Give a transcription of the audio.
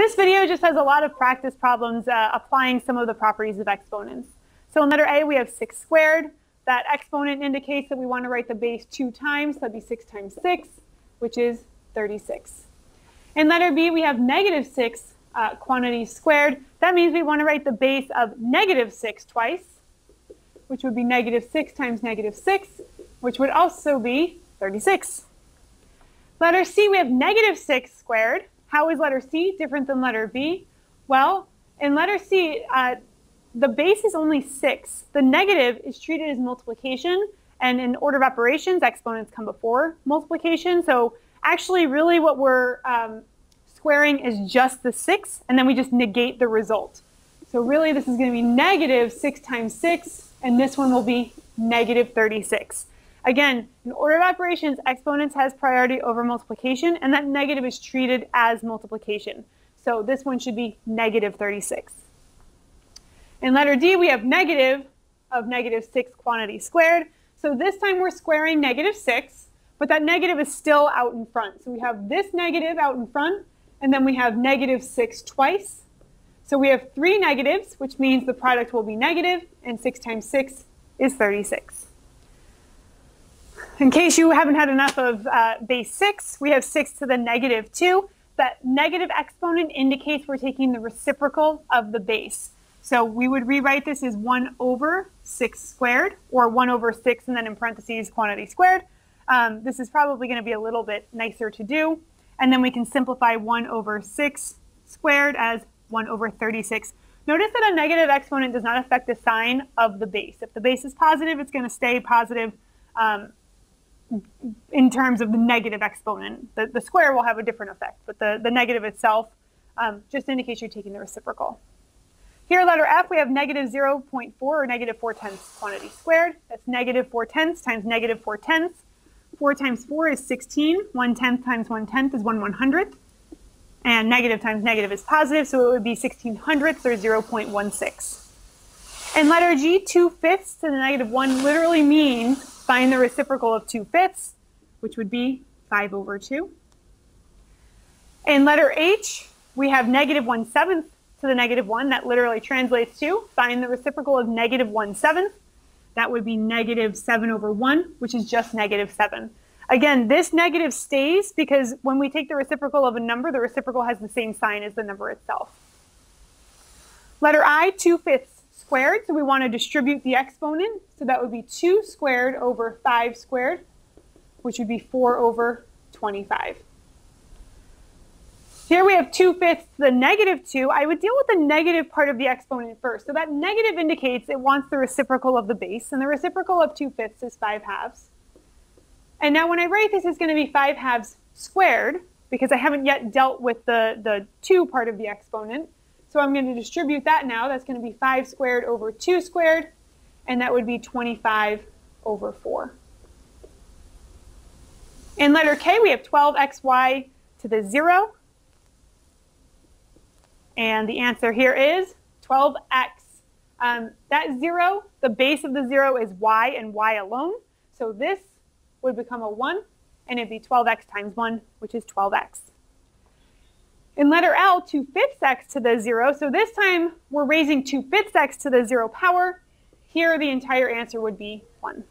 This video just has a lot of practice problems uh, applying some of the properties of exponents. So in letter A, we have 6 squared. That exponent indicates that we want to write the base two times. So that'd be 6 times 6, which is 36. In letter B, we have negative 6 uh, quantity squared. That means we want to write the base of negative 6 twice, which would be negative 6 times negative 6, which would also be 36. Letter C, we have negative 6 squared. How is letter C different than letter B? Well, in letter C, uh, the base is only 6. The negative is treated as multiplication, and in order of operations, exponents come before multiplication. So actually, really what we're um, squaring is just the 6, and then we just negate the result. So really, this is going to be negative 6 times 6, and this one will be negative 36. Again, in order of operations, exponents has priority over multiplication, and that negative is treated as multiplication. So this one should be negative 36. In letter D, we have negative of negative 6 quantity squared. So this time we're squaring negative 6, but that negative is still out in front. So we have this negative out in front, and then we have negative 6 twice. So we have three negatives, which means the product will be negative, and 6 times 6 is 36. In case you haven't had enough of uh, base 6, we have 6 to the negative 2. That negative exponent indicates we're taking the reciprocal of the base. So we would rewrite this as 1 over 6 squared, or 1 over 6 and then in parentheses quantity squared. Um, this is probably going to be a little bit nicer to do. And then we can simplify 1 over 6 squared as 1 over 36. Notice that a negative exponent does not affect the sign of the base. If the base is positive, it's going to stay positive. Um, in terms of the negative exponent. The, the square will have a different effect, but the, the negative itself um, just indicates you're taking the reciprocal. Here, letter F, we have negative 0.4 or negative 4 tenths quantity squared. That's negative 4 tenths times negative 4 tenths. 4 times 4 is 16. 1 tenth times 1 tenth is 1 one hundredth. And negative times negative is positive, so it would be 16 hundredths or 0.16. And letter G, 2 fifths to the negative 1 literally means Find the reciprocal of 2 fifths, which would be 5 over 2. In letter H, we have negative 1 seventh to the negative 1. That literally translates to find the reciprocal of negative 1 seventh. That would be negative 7 over 1, which is just negative 7. Again, this negative stays because when we take the reciprocal of a number, the reciprocal has the same sign as the number itself. Letter I, 2 fifths squared, so we want to distribute the exponent. So that would be 2 squared over 5 squared, which would be 4 over 25. Here we have 2 fifths to the negative 2. I would deal with the negative part of the exponent first. So that negative indicates it wants the reciprocal of the base, and the reciprocal of 2 fifths is 5 halves. And now when I write this, it's going to be 5 halves squared, because I haven't yet dealt with the, the 2 part of the exponent. So I'm going to distribute that now. That's going to be 5 squared over 2 squared, and that would be 25 over 4. In letter K, we have 12xy to the 0. And the answer here is 12x. Um, that 0, the base of the 0 is y and y alone. So this would become a 1, and it'd be 12x times 1, which is 12x. In letter L, 2 fifths x to the 0. So this time we're raising 2 fifths x to the 0 power. Here the entire answer would be 1.